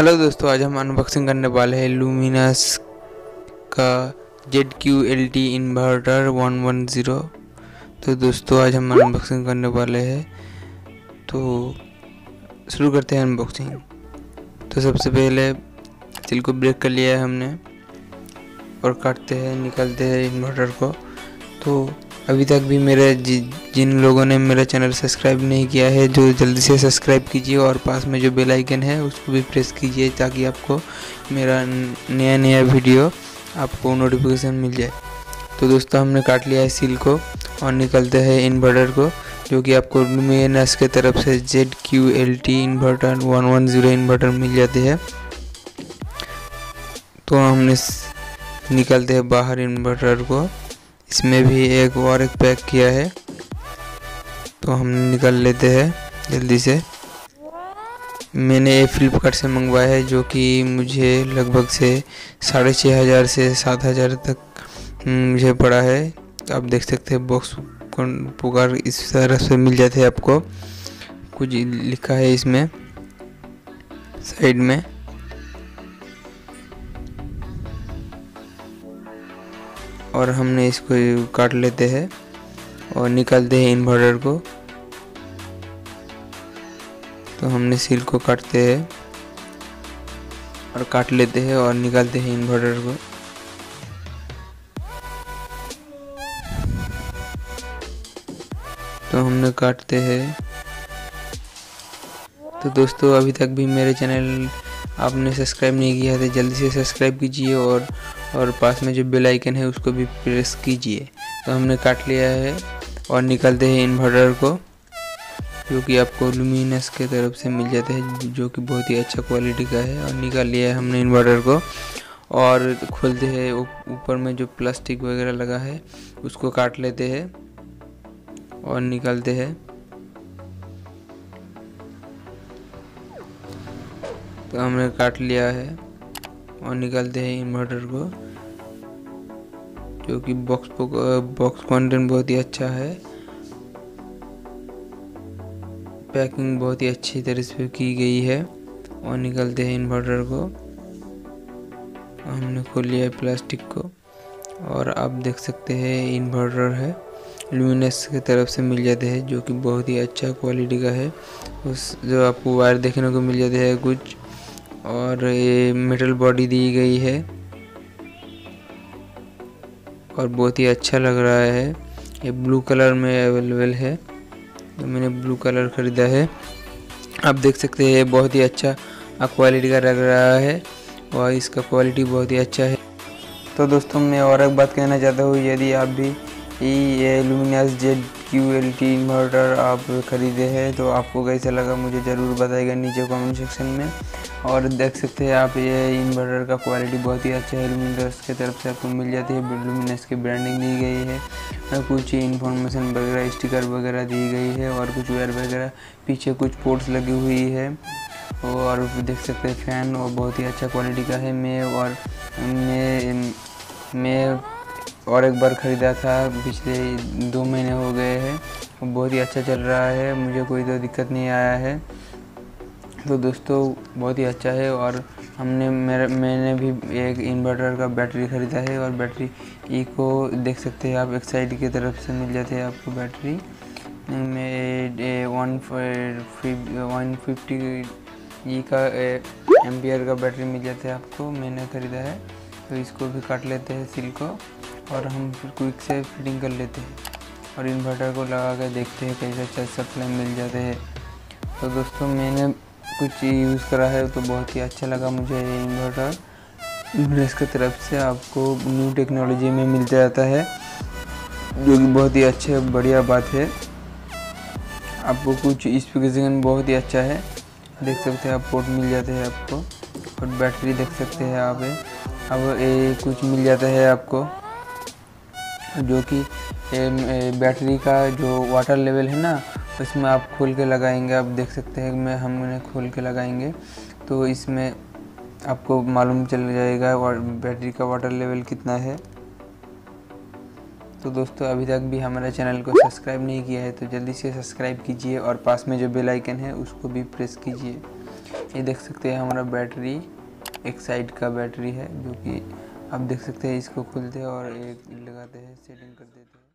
Hello दोस्तों, आज हम अनबॉक्सिंग करने वाले हैं लूमिनस का Z Q L T inverter one one zero तो दोस्तों, आज हम अनबॉक्सिंग करने वाले हैं। तो शुरू करते हैं अनबॉक्सिंग तो सबसे पहले सिल को ब्रेक कर लिया है हमने और काटते हैं, निकालते हैं इन्वर्टर को। तो अभी तक भी मेरे जि, जिन लोगों ने मेरा चैनल सब्सक्राइब नहीं किया है जो जल्दी से सब्सक्राइब कीजिए और पास में जो बेल आइकन है उसको भी प्रेस कीजिए ताकि आपको मेरा नया नया वीडियो आपको नोटिफिकेशन मिल जाए। तो दोस्तों हमने काट लिया है सील को और निकलते हैं इन्वर्टर को जो कि आपको लुमिनस के तरफ़ से Z Q L T inverter one one zero inverter मिल जाते हैं। तो हमने निकलते हैं बाहर इन्वर्टर को। इसमें भी एक और एक पैक किया है। तो हम निकल लेते हैं जल्दी से। मैंने ये फ्लिपकार्ट से मंगवाया है, जो कि मुझे लगभग से साढ़े छः हज़ार से सात हज़ार तक मुझे पड़ा है। तो आप देख सकते हैं बॉक्स पुकार इस तरह से मिल जाते हैं आपको। कुछ लिखा है इसमें, साइड में। और हमने इसको काट लेते हैं और निकालते हैं इन्वर्टर को। तो हमने सील को काटते हैं और काट लेते हैं और निकालते हैं इन्वर्टर को। तो हमने काटते हैं। तो दोस्तों, अभी तक भी मेरे चैनल आपने सब्सक्राइब नहीं किया तो जल्दी से सब्सक्राइब कीजिए और और पास में जो बेल आइकन है उसको भी प्रेस कीजिए। तो हमने काट लिया है और निकलते हैं इन्वर्टर को, जो कि आपको लुमिनस के तरफ़ से मिल जाता है, जो कि बहुत ही अच्छा क्वालिटी का है। और निकाल लिया है हमने इन्वर्टर को और खोलते हैं ऊपर में जो प्लास्टिक वगैरह लगा है, उसको काट लेते हैं और निकालते हैं। तो हमने काट लिया है और निकालते हैं इन्वर्टर को। जो कि बॉक्स बॉक्स कंटेंट बहुत ही अच्छा है। पैकिंग बहुत ही अच्छी तरह से की गई है। और निकलते हैं इन्वर्टर को। हमने खोल लिया है प्लास्टिक को। और आप देख सकते हैं इन्वर्टर है। लुमिनस की तरफ़ से मिल जाते हैं, जो कि बहुत ही अच्छा क्वालिटी का है। उस, जो आपको वायर देखने को मिल जाते हैं कुछ। और ये मेटल बॉडी दी गई है। और बहुत ही अच्छा लग रहा है। ये ब्लू कलर में अवेलेबल है। तो मैंने ब्लू कलर ख़रीदा है। आप देख सकते हैं बहुत ही अच्छा क्वालिटी का लग रहा है और इसका क्वालिटी बहुत ही अच्छा है। तो दोस्तों, मैं और एक बात कहना चाहता हूँ, यदि आप भी ये Luminous Z Q L T inverter आप ख़रीदे हैं तो आपको कैसा लगा मुझे ज़रूर बताएगा नीचे कमेंट सेक्शन में। और देख सकते हैं आप, ये इन्वर्टर का क्वालिटी बहुत ही अच्छा है। लुमिनस की तरफ़ से आपको मिल जाती है। लुमिनस की ब्रांडिंग दी गई है। और कुछ इन्फॉर्मेशन वगैरह स्टिकर वगैरह दी गई है। और कुछ वेयर वगैरह, पीछे कुछ पोर्ट्स लगी हुई है। और देख सकते हैं फ़ैन और बहुत ही अच्छा क्वालिटी का है। मैं और, मैं मैं और एक बार ख़रीदा था, पिछले दो महीने हो गए हैं। बहुत ही अच्छा चल रहा है, मुझे कोई तो दिक्कत नहीं आया है। तो दोस्तों, बहुत ही अच्छा है और हमने मेरा, मैंने भी एक इन्वर्टर का बैटरी ख़रीदा है और बैटरी ई को देख सकते हैं आप, एक साइड की तरफ़ से मिल जाती है आपको बैटरी में वन वन फिफ्टी ई का एम्पियर का बैटरी मिल जाता है आपको, मैंने ख़रीदा है। तो इसको भी काट लेते हैं सिल को। और हम फिर क्विक से फिटिंग कर लेते हैं। और इन्वर्टर को लगा कर देखते हैं कैसे अच्छा सप्लाई मिल जाते हैं। तो दोस्तों, मैंने कुछ यूज़ करा है तो बहुत ही अच्छा लगा मुझे ये इन्वर्टर इन्वेस्ट की तरफ़ से आपको न्यू टेक्नोलॉजी में मिल जाता है, जो कि बहुत ही अच्छे बढ़िया बात है। आपको कुछ स्पेसिफिकेशन बहुत ही अच्छा है। देख सकते हैं आप पोर्ट मिल जाते हैं आपको, और बैटरी देख सकते हैं आप। अब ये कुछ मिल जाता है आपको। जो कि बैटरी का जो वाटर लेवल है ना इसमें आप खोल के लगाएँगे। आप देख सकते हैं मैं, हम उन्हें खोल के लगाएँगे। तो इसमें आपको मालूम चल जाएगा बैटरी का वाटर लेवल कितना है। तो दोस्तों, अभी तक भी हमारे चैनल को सब्सक्राइब नहीं किया है तो जल्दी से सब्सक्राइब कीजिए और पास में जो बेल आइकन है, उसको भी प्रेस कीजिए। ये देख सकते हैं, हमारा बैटरी, एक साइड का बैटरी है, जो कि आप देख सकते हैं इसको खुलते हैं और एक लगाते हैं सेटिंग कर देते हैं।